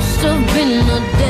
must have been a day.